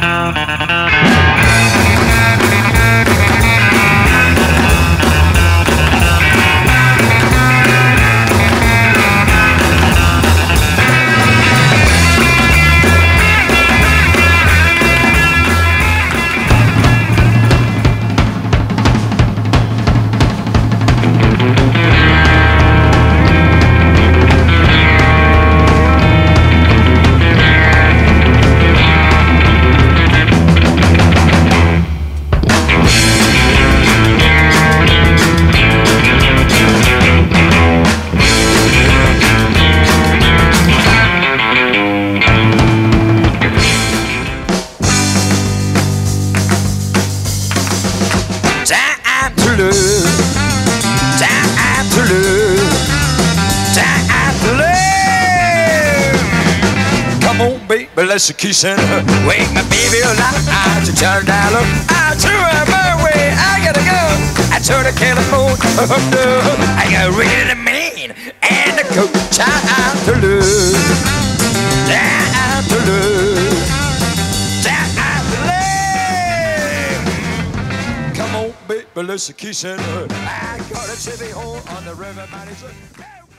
Time to Time to love. Come on, baby, let's kiss and. Wake my baby alive. I turn down low. I to my way. I gotta go. I turn to California. I got rid of the man and the coat. Time kiss and hug. I got a Chevy horn on the river, man.